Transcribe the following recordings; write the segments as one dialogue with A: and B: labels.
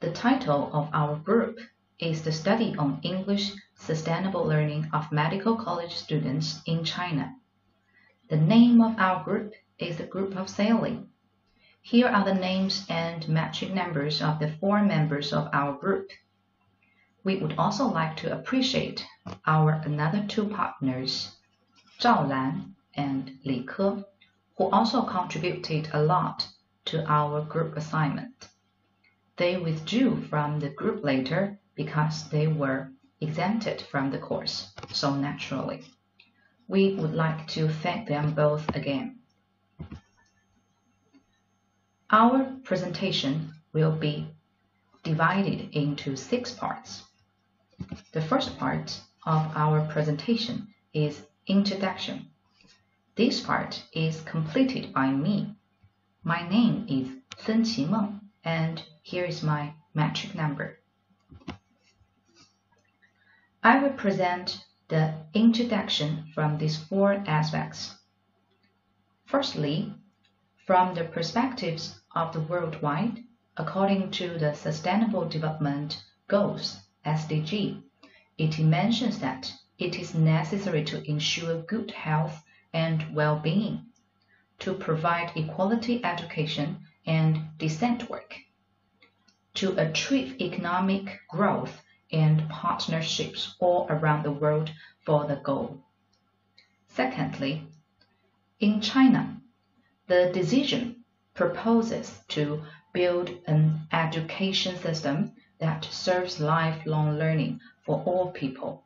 A: The title of our group is the study on English sustainable learning of medical college students in China. The name of our group is the Group of Sailing. Here are the names and matching numbers of the four members of our group. We would also like to appreciate our another two partners, Zhao Lan and Li Ke, who also contributed a lot to our group assignment. They withdrew from the group later because they were exempted from the course, so naturally. We would like to thank them both again. Our presentation will be divided into six parts. The first part of our presentation is introduction. This part is completed by me. My name is Sen Qimeng and here is my matric number. I will present the introduction from these four aspects. Firstly, from the perspectives of the worldwide, according to the Sustainable Development Goals SDG, it mentions that it is necessary to ensure good health and well-being, to provide equality education and decent work, to achieve economic growth and partnerships all around the world for the goal. Secondly, in China, the decision proposes to build an education system that serves lifelong learning for all people,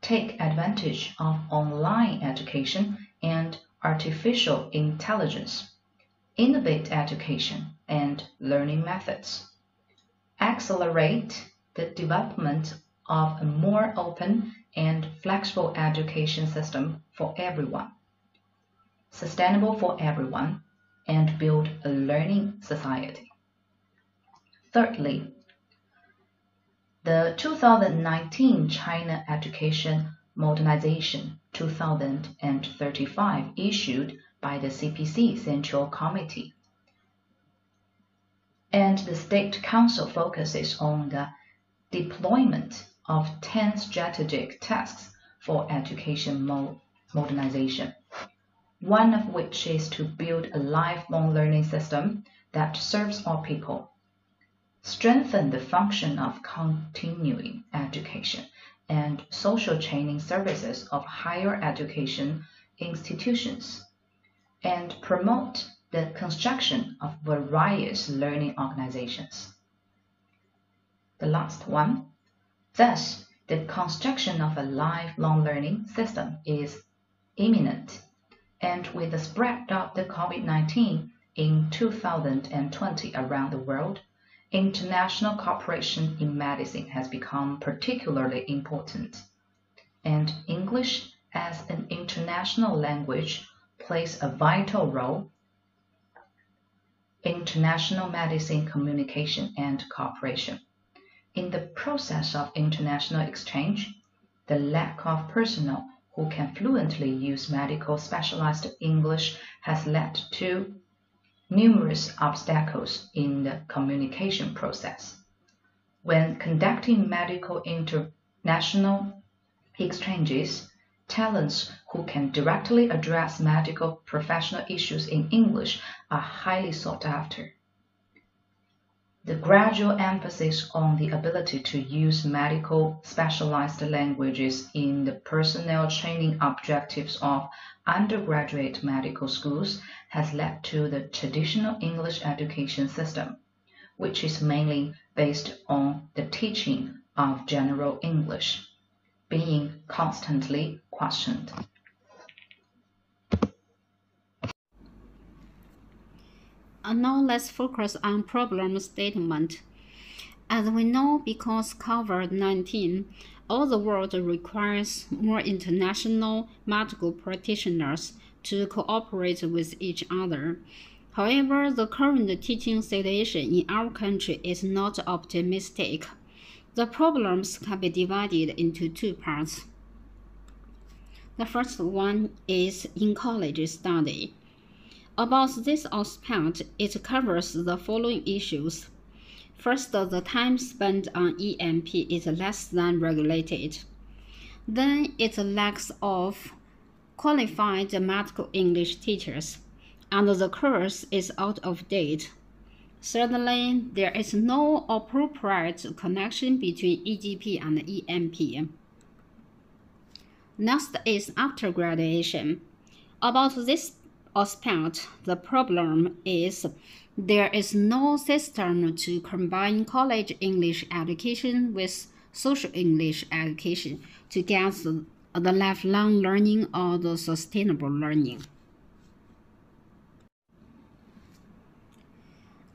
A: take advantage of online education and artificial intelligence, innovate education and learning methods, accelerate the development of a more open and flexible education system for everyone, sustainable for everyone, and build a learning society. Thirdly, the 2019 China Education Modernization 2035 issued by the CPC Central Committee. And the State Council focuses on the deployment of 10 strategic tasks for education modernization, one of which is to build a lifelong learning system that serves all people, strengthen the function of continuing education and social training services of higher education institutions, and promote the construction of various learning organizations the last one. Thus, the construction of a lifelong learning system is imminent, and with the spread of the COVID-19 in 2020 around the world, international cooperation in medicine has become particularly important, and English as an international language plays a vital role international medicine communication and cooperation. In the process of international exchange, the lack of personnel who can fluently use medical specialized English has led to numerous obstacles in the communication process. When conducting medical international exchanges, talents who can directly address medical professional issues in English are highly sought after. The gradual emphasis on the ability to use medical specialized languages in the personnel training objectives of undergraduate medical schools has led to the traditional English education system, which is mainly based on the teaching of general English, being constantly questioned.
B: And now let's focus on problem statement. As we know, because COVID-19, all the world requires more international medical practitioners to cooperate with each other. However, the current teaching situation in our country is not optimistic. The problems can be divided into two parts. The first one is in college study. About this aspect, it covers the following issues. First, the time spent on EMP is less than regulated. Then it lacks of qualified medical English teachers, and the course is out of date. Certainly, there is no appropriate connection between EGP and EMP. Next is after graduation. About this aspect, the problem is there is no system to combine college English education with social English education to get the, lifelong learning or the sustainable learning.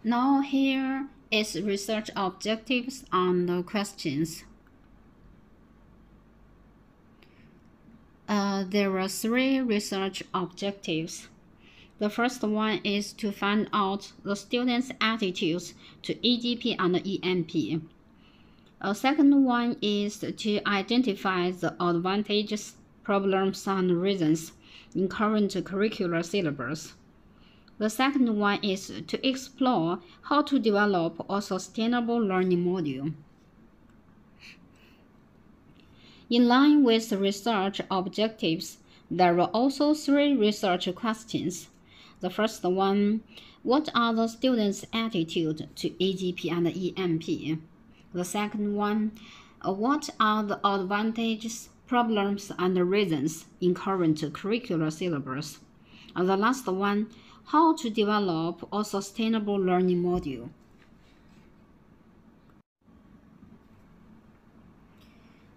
B: Now here is research objectives on the questions. Uh, there are three research objectives. The first one is to find out the students' attitudes to EGP and EMP. A second one is to identify the advantages, problems, and reasons in current curricular syllabus. The second one is to explore how to develop a sustainable learning module. In line with research objectives, there are also three research questions. The first one, what are the students' attitude to EGP and EMP? The second one, what are the advantages, problems, and reasons in current curricular syllabus? And the last one, how to develop a sustainable learning module.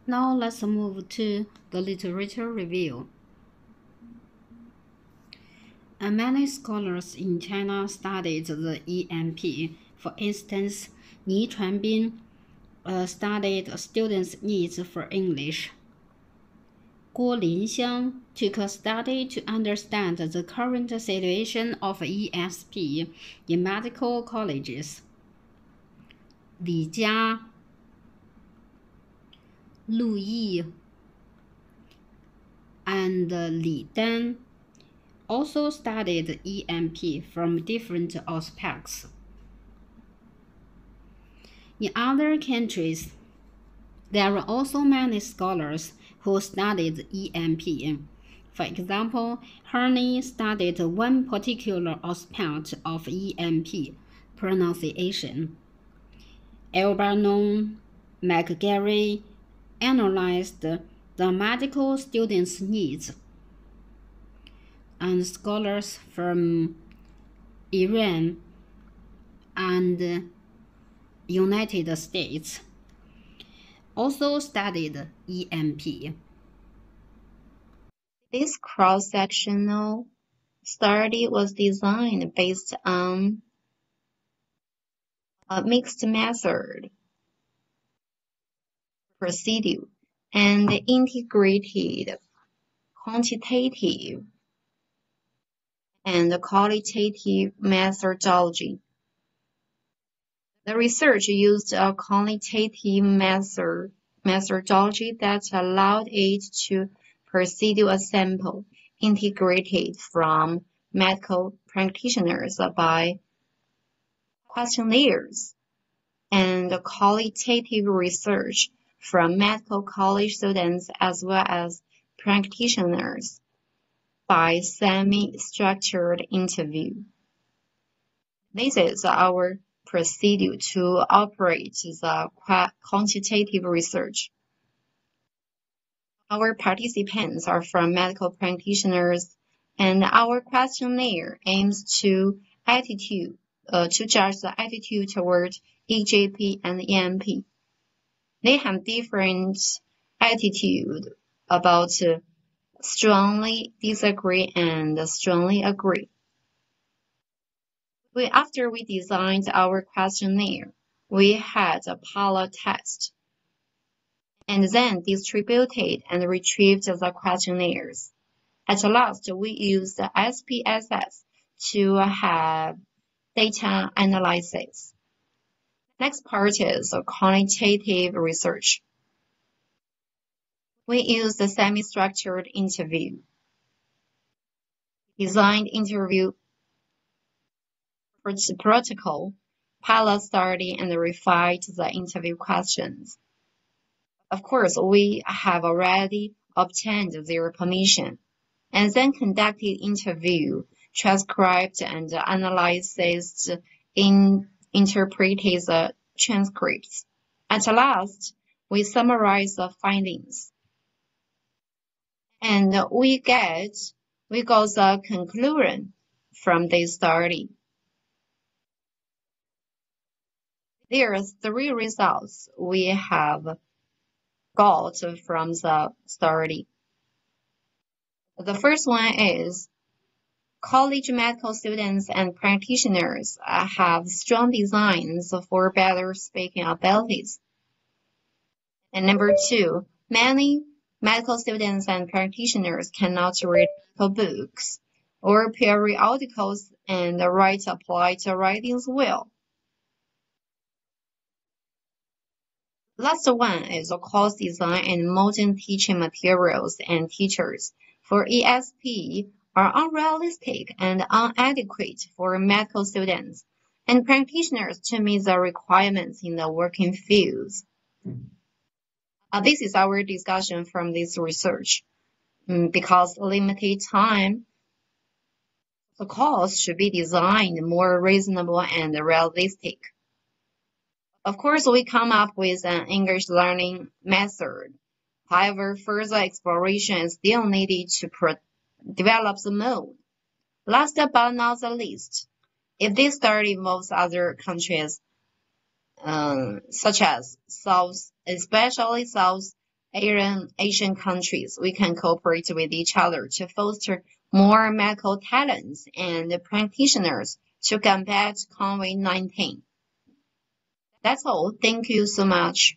B: Now let's move to the literature review. Many scholars in China studied the EMP. For instance, Ni Chuanbin uh, studied students' needs for English. Guo Linxiang took a study to understand the current situation of ESP in medical colleges. Li Jia, Lu Yi, and Li Dan also studied EMP from different aspects. In other countries, there are also many scholars who studied EMP. For example, Herney studied one particular aspect of EMP, pronunciation. Albernon McGarry analyzed the medical students' needs and scholars from Iran and United States also studied EMP.
C: This cross-sectional study was designed based on a mixed method procedure and integrated quantitative and qualitative methodology. The research used a quantitative method, methodology that allowed it to pursue a sample integrated from medical practitioners by questionnaires and qualitative research from medical college students as well as practitioners by semi-structured interview. This is our procedure to operate the quantitative research. Our participants are from medical practitioners, and our questionnaire aims to attitude uh, to judge the attitude toward EGP and EMP. They have different attitude about uh, strongly disagree and strongly agree. We, after we designed our questionnaire, we had a pilot test and then distributed and retrieved the questionnaires. At last, we used SPSS to have data analysis. Next part is quantitative research. We used the semi-structured interview. Designed interview protocol pilot study and refined the interview questions. Of course, we have already obtained their permission and then conducted interview, transcribed and analyzed in interpreted the transcripts. At last, we summarize the findings. And we get, we got the conclusion from this study. There are three results we have got from the study. The first one is college medical students and practitioners have strong designs for better speaking abilities. And number two, many medical students and practitioners cannot read books or periodicals and write applied writings well. Last one is the course design and modern teaching materials and teachers for ESP are unrealistic and inadequate for medical students and practitioners to meet the requirements in the working fields. Uh, this is our discussion from this research. Um, because limited time, the course should be designed more reasonable and realistic. Of course, we come up with an English learning method. However, further exploration is still needed to develop the mode. Last but not the least, if this study involves other countries, um, such as South, especially South Asian, Asian countries, we can cooperate with each other to foster more medical talents and practitioners to combat COVID-19. That's all. Thank you so much.